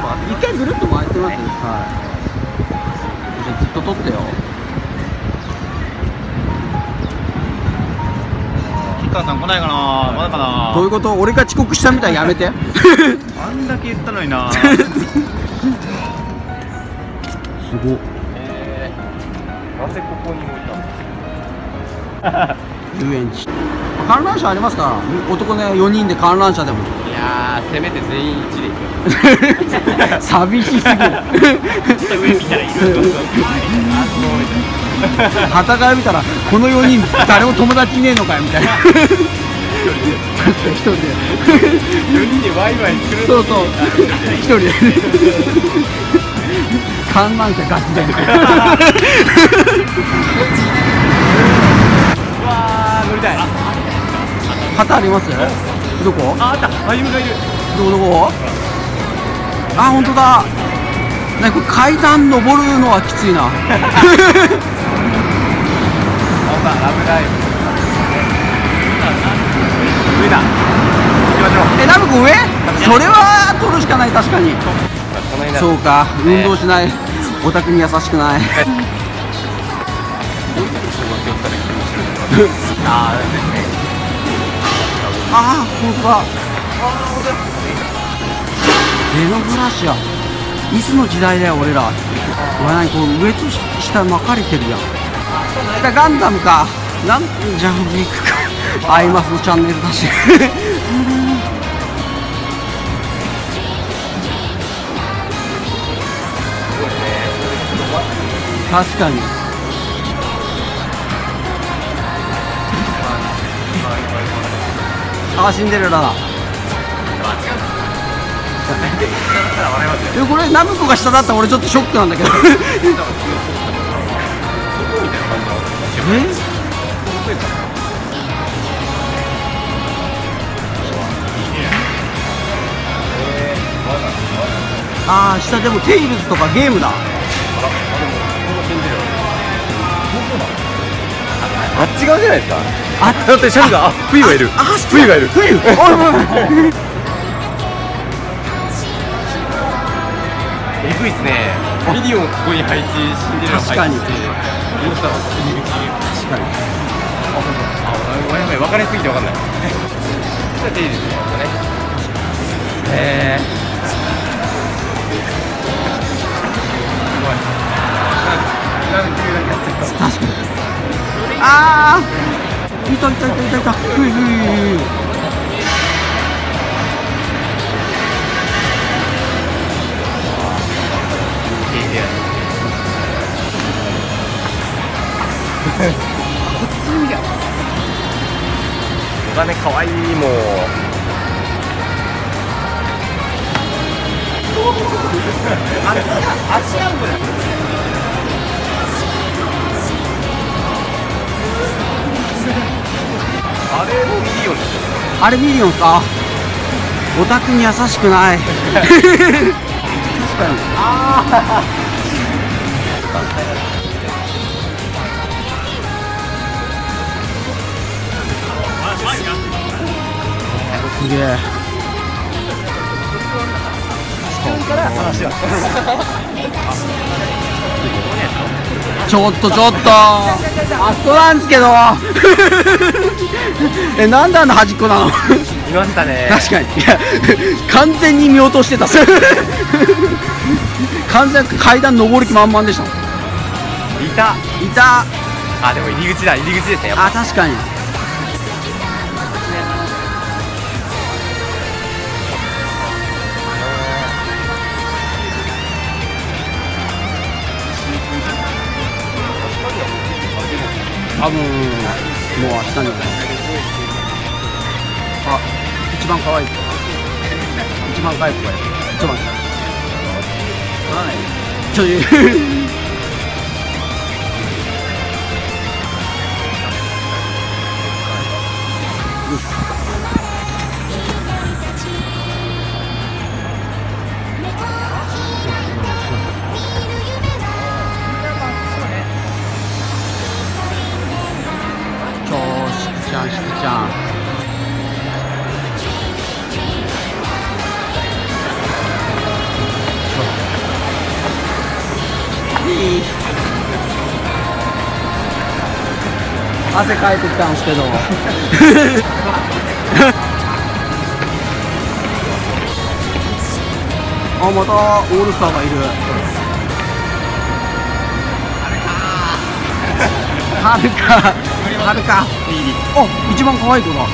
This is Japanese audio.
と回って一回ぐるっと回ってます。ねはい。じゃあずっと撮ってよ。吉川さん来ないかな？まだかな？どういうこと？俺が遅刻したみたいやめて。あんだけ言ったのにな。すごっ。えー、なぜここに置いたの？遊園地。観覧車ありますか？ら男ね4人で観覧車でも。いやーせめて全員一で行く。寂しすぎる。上見たらいるはたから見たらこの4人誰も友達いねえのかよみたいな。一人で。4人でワイワイ来るそうそう。一人で。観覧車ガチでみたいなうわー乗りたい旗ありますどこ？ああった。がいるどこ？どこ？あ本当だ。なんか階段登るのはきついな。あったラブ君上？それは取るしかない確かに。そう。か。運動しない。オタクに優しくない あーですねああ本当だゼノフラッシュやいつの時代だよ俺らお前何こう上と下分か。れてるやんだガンダムか。ガンジャンウィークか。アイマスのチャンネルだし確か。にあシンデレラだ。えこれナムコが下だったら俺ちょっとショックなんだけど。えああ下でもテイルズとかゲームだあっち側じゃないですか？あだってシャリがあ冬がいる。あ冬がいる。冬 えぐいっすね。ミリオンここに配置シンデレラ配置。して確かに。確かにあやばい分かりすぎて分かんない。じゃあテイルズねへえすごい。なんで急だけやってた確かにああいたいたいたいたいた。ふいふ。いふいお金かわいいもう。足あんぶあれミリオンかオタクに優しくない。確かに。あすげえ。ちょっとちょっと。あそこなんですけど。えなんであんな端っこなの？いましたね。確かに。完全に見落としてた 完全に階段登る気満々でしたいた。いた。あでも入り口だ入り口ですねあ確かに多分もう明日にはあ一番可愛い。子一番可愛い。子がいるちょっと待って取らないちょいちょちゃん。いい。汗かいてきたんですけど。あまたオールスターがいる。あれかはるか。はるか。あ一番可愛い子だ